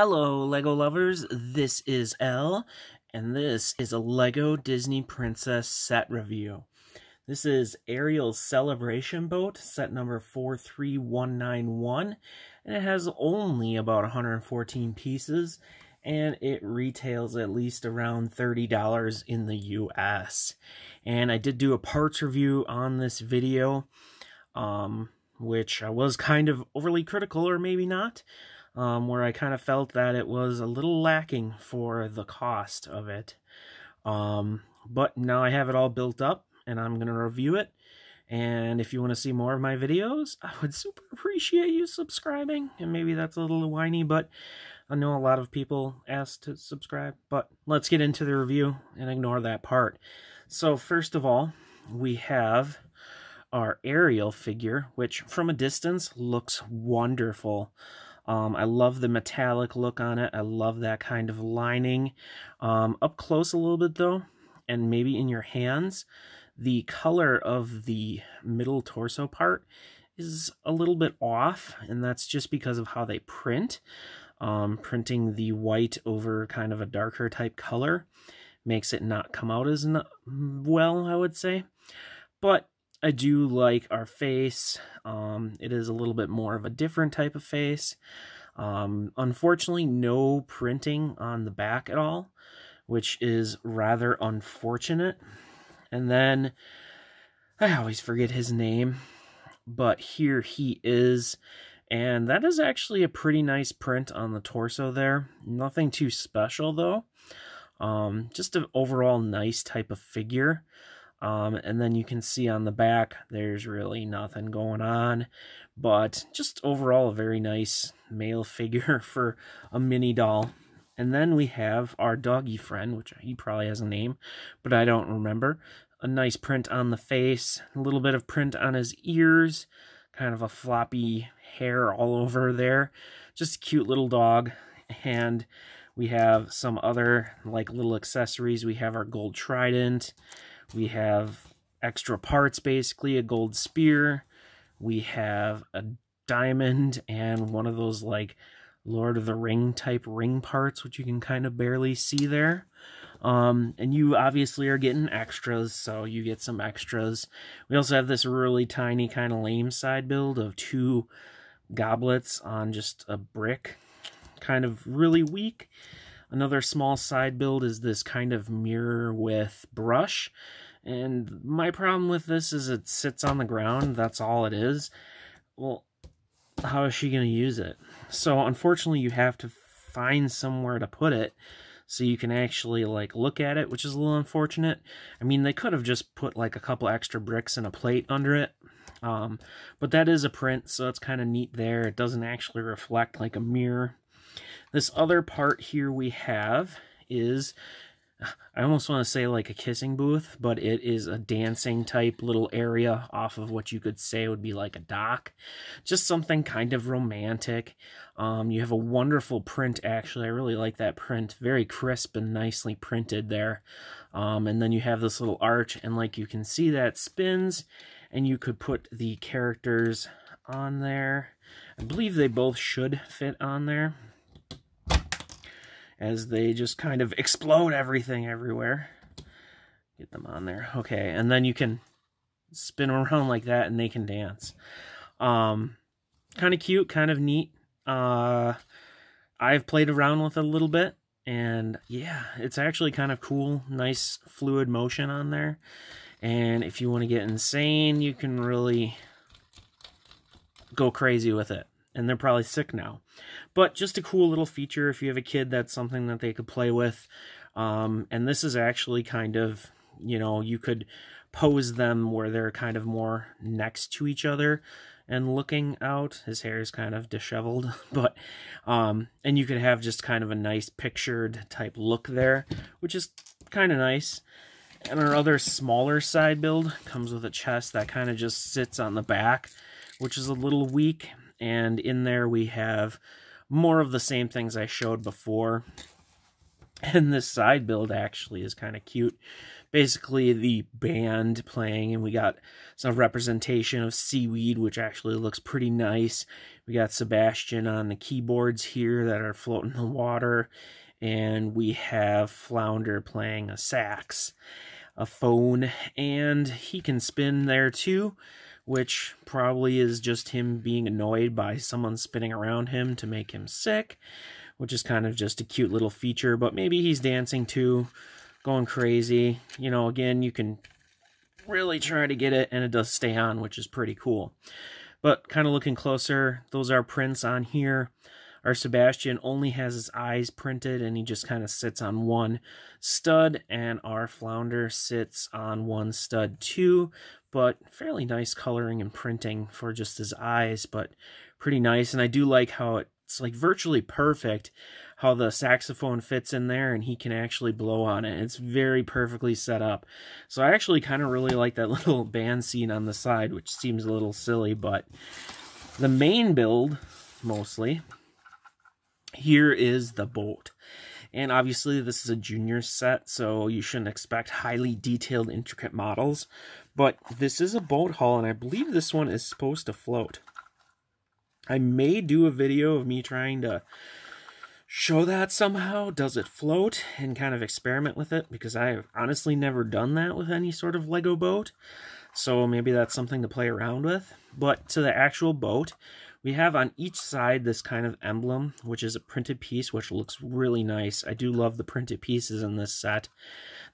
Hello, LEGO lovers. This is Elle, and this is a LEGO Disney Princess set review. This is Ariel's Celebration Boat, set number 43191, and it has only about 114 pieces, and it retails at least around $30 in the US. And I did do a parts review on this video, um, which I was kind of overly critical, or maybe not um, where I kind of felt that it was a little lacking for the cost of it. Um, but now I have it all built up and I'm going to review it. And if you want to see more of my videos, I would super appreciate you subscribing. And maybe that's a little whiny, but I know a lot of people ask to subscribe. But let's get into the review and ignore that part. So first of all, we have our Ariel figure, which from a distance looks wonderful. Um, I love the metallic look on it. I love that kind of lining. Um, up close a little bit though, and maybe in your hands, the color of the middle torso part is a little bit off, and that's just because of how they print. Um, printing the white over kind of a darker type color makes it not come out as well, I would say. But I do like our face. Um, it is a little bit more of a different type of face. Um, unfortunately, no printing on the back at all, which is rather unfortunate. And then, I always forget his name, but here he is. And that is actually a pretty nice print on the torso there. Nothing too special, though. Um, just an overall nice type of figure. Um, and then you can see on the back, there's really nothing going on. But just overall, a very nice male figure for a mini doll. And then we have our doggy friend, which he probably has a name, but I don't remember. A nice print on the face, a little bit of print on his ears, kind of a floppy hair all over there. Just a cute little dog. And we have some other like little accessories. We have our gold trident. We have extra parts, basically, a gold spear. We have a diamond and one of those, like, Lord of the Ring type ring parts, which you can kind of barely see there. Um, and you obviously are getting extras, so you get some extras. We also have this really tiny kind of lame side build of two goblets on just a brick. Kind of really weak. Another small side build is this kind of mirror with brush. And my problem with this is it sits on the ground. That's all it is. Well, how is she going to use it? So unfortunately, you have to find somewhere to put it so you can actually like look at it, which is a little unfortunate. I mean, they could have just put like a couple extra bricks and a plate under it. Um, but that is a print, so it's kind of neat there. It doesn't actually reflect like a mirror. This other part here we have is I almost want to say like a kissing booth, but it is a dancing type little area off of what you could say would be like a dock. Just something kind of romantic. Um, you have a wonderful print, actually. I really like that print. Very crisp and nicely printed there. Um, and then you have this little arch, and like you can see that spins, and you could put the characters on there. I believe they both should fit on there as they just kind of explode everything everywhere. Get them on there. Okay, and then you can spin around like that and they can dance. Um, kind of cute, kind of neat. Uh, I've played around with it a little bit and yeah, it's actually kind of cool. Nice fluid motion on there. And if you want to get insane, you can really go crazy with it and they're probably sick now. But just a cool little feature if you have a kid, that's something that they could play with. Um, and this is actually kind of, you know, you could pose them where they're kind of more next to each other and looking out. His hair is kind of disheveled, but um, and you could have just kind of a nice pictured type look there, which is kind of nice. And our other smaller side build comes with a chest that kind of just sits on the back, which is a little weak and in there we have more of the same things I showed before. And this side build actually is kind of cute. Basically, the band playing, and we got some representation of seaweed, which actually looks pretty nice. We got Sebastian on the keyboards here that are floating in the water. And we have Flounder playing a sax, a phone, and he can spin there too, which probably is just him being annoyed by someone spinning around him to make him sick, which is kind of just a cute little feature. But maybe he's dancing too, going crazy. You know, again, you can really try to get it, and it does stay on, which is pretty cool. But kind of looking closer, those are prints on here. Our Sebastian only has his eyes printed and he just kind of sits on one stud and our Flounder sits on one stud too, but fairly nice coloring and printing for just his eyes, but pretty nice. And I do like how it's like virtually perfect how the saxophone fits in there and he can actually blow on it. It's very perfectly set up. So I actually kind of really like that little band scene on the side, which seems a little silly, but the main build, mostly, here is the boat. And obviously this is a junior set, so you shouldn't expect highly detailed, intricate models. But this is a boat hull, and I believe this one is supposed to float. I may do a video of me trying to show that somehow. Does it float? And kind of experiment with it, because I have honestly never done that with any sort of Lego boat. So maybe that's something to play around with. But to the actual boat, we have on each side this kind of emblem, which is a printed piece, which looks really nice. I do love the printed pieces in this set.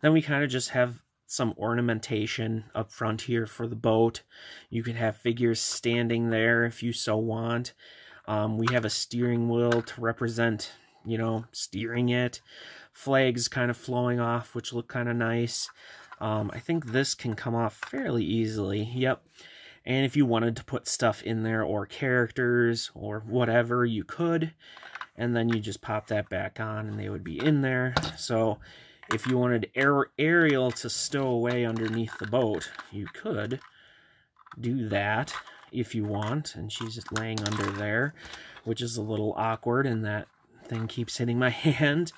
Then we kind of just have some ornamentation up front here for the boat. You can have figures standing there if you so want. Um, we have a steering wheel to represent, you know, steering it. Flags kind of flowing off, which look kind of nice. Um, I think this can come off fairly easily. Yep. And if you wanted to put stuff in there or characters or whatever, you could. And then you just pop that back on and they would be in there. So if you wanted Ariel to stow away underneath the boat, you could do that if you want. And she's just laying under there, which is a little awkward and that thing keeps hitting my hand.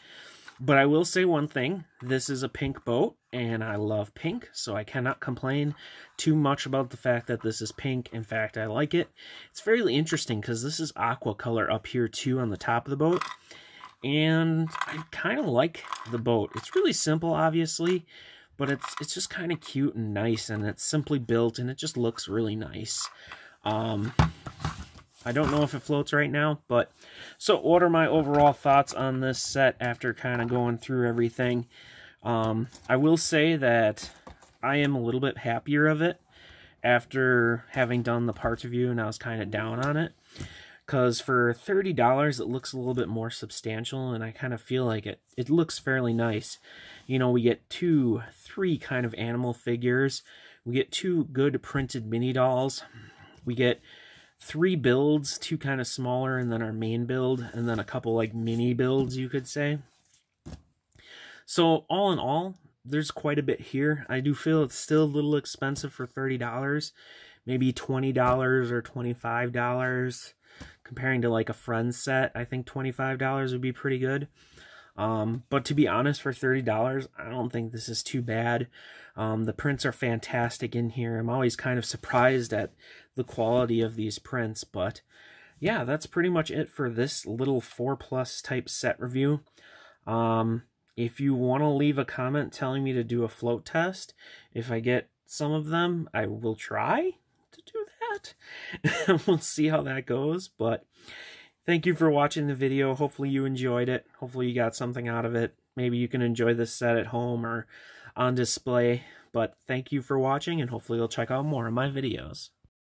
But I will say one thing. This is a pink boat, and I love pink, so I cannot complain too much about the fact that this is pink. In fact, I like it. It's fairly interesting because this is aqua color up here too on the top of the boat. And I kind of like the boat. It's really simple, obviously, but it's it's just kind of cute and nice, and it's simply built, and it just looks really nice. Um, I don't know if it floats right now, but so what are my overall thoughts on this set after kind of going through everything? Um, I will say that I am a little bit happier of it after having done the parts review and I was kind of down on it. Because for $30, it looks a little bit more substantial, and I kind of feel like it, it looks fairly nice. You know, we get two, three kind of animal figures. We get two good printed mini dolls. We get three builds, two kind of smaller, and then our main build, and then a couple like mini builds, you could say. So all in all, there's quite a bit here. I do feel it's still a little expensive for $30, maybe $20 or $25. Comparing to like a friend set, I think $25 would be pretty good. Um, but to be honest, for $30, I don't think this is too bad. Um, the prints are fantastic in here. I'm always kind of surprised at the quality of these prints, but yeah, that's pretty much it for this little 4 plus type set review. Um, if you want to leave a comment telling me to do a float test, if I get some of them, I will try to do that. we'll see how that goes, but Thank you for watching the video. Hopefully you enjoyed it. Hopefully you got something out of it. Maybe you can enjoy this set at home or on display. But thank you for watching, and hopefully you'll check out more of my videos.